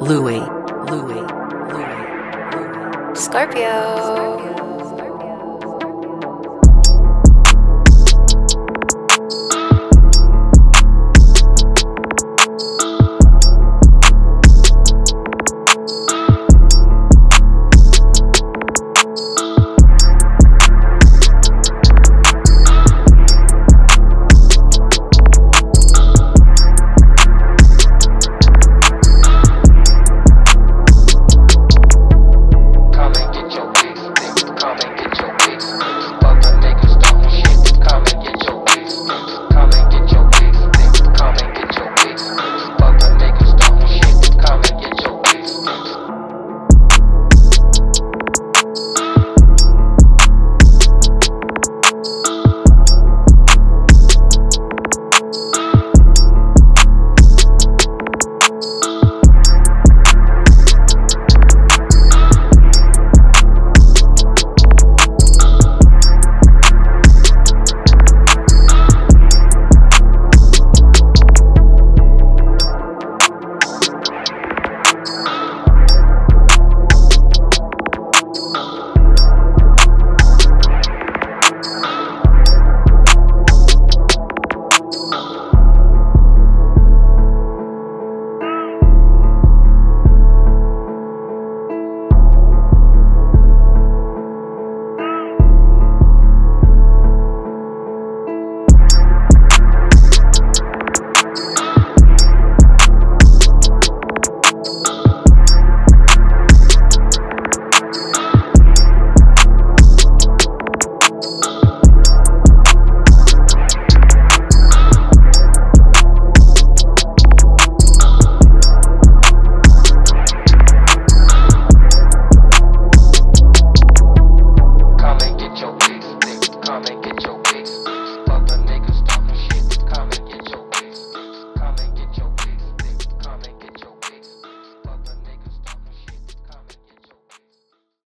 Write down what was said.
Louis, Louis, Louis, Louis. Scorpio.